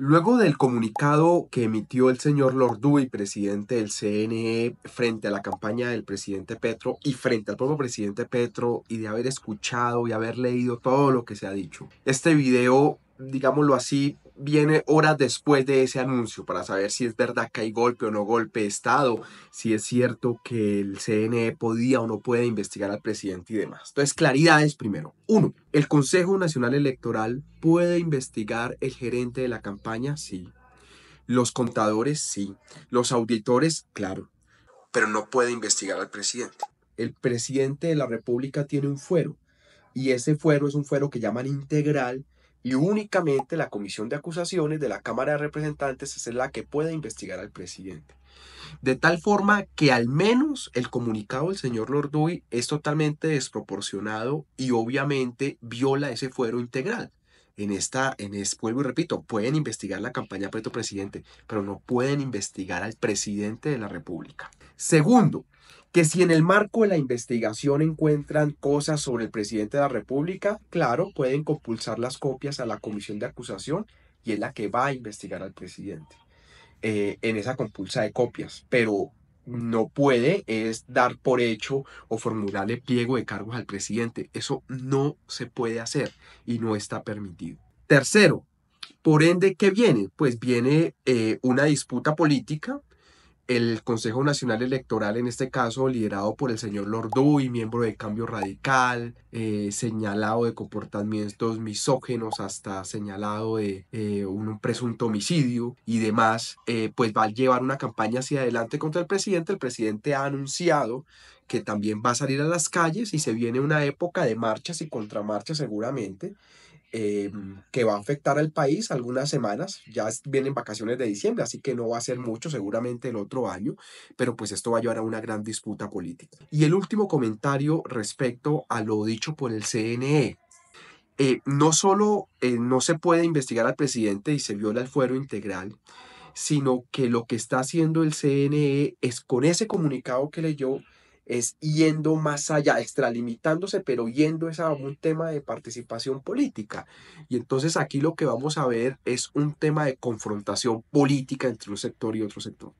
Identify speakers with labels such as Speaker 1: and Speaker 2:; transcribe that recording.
Speaker 1: Luego del comunicado que emitió el señor Lorduy, presidente del CNE, frente a la campaña del presidente Petro y frente al propio presidente Petro, y de haber escuchado y haber leído todo lo que se ha dicho, este video, digámoslo así, viene horas después de ese anuncio para saber si es verdad que hay golpe o no golpe de Estado, si es cierto que el CNE podía o no puede investigar al presidente y demás. Entonces, claridades primero. Uno, ¿el Consejo Nacional Electoral puede investigar el gerente de la campaña? Sí. Los contadores, sí. Los auditores, claro. Pero no puede investigar al presidente. El presidente de la República tiene un fuero y ese fuero es un fuero que llaman integral y únicamente la comisión de acusaciones de la Cámara de Representantes es la que puede investigar al presidente. De tal forma que al menos el comunicado del señor Lorduy es totalmente desproporcionado y obviamente viola ese fuero integral. En esta, en es, vuelvo y repito, pueden investigar la campaña Petro Presidente, pero no pueden investigar al presidente de la República. Segundo, que si en el marco de la investigación encuentran cosas sobre el presidente de la República, claro, pueden compulsar las copias a la comisión de acusación y es la que va a investigar al presidente eh, en esa compulsa de copias, pero no puede es dar por hecho o formularle pliego de cargos al presidente. Eso no se puede hacer y no está permitido. Tercero, por ende, ¿qué viene? Pues viene eh, una disputa política el Consejo Nacional Electoral, en este caso liderado por el señor Lorduy, miembro de Cambio Radical, eh, señalado de comportamientos misógenos hasta señalado de eh, un, presunto homicidio y demás, eh, pues va a llevar una campaña hacia adelante contra el presidente. El presidente ha anunciado que también va a salir a las calles y se viene una época de marchas y contramarchas seguramente. Em, que va a afectar al país algunas semanas. Ya vienen vacaciones de diciembre, así que no va a ser mucho seguramente el otro año, pero pues esto va a llevar a una gran disputa política. Y el último comentario respecto a lo dicho por el CNE. Eh, no solo eh, no se puede investigar al presidente y se viola el fuero integral, sino que lo que está haciendo el CNE es con ese comunicado que leyó, es yendo más allá, extralimitándose, pero yendo a un tema de participación política. Y entonces aquí lo que vamos a ver es un tema de confrontación política entre un sector y otro sector.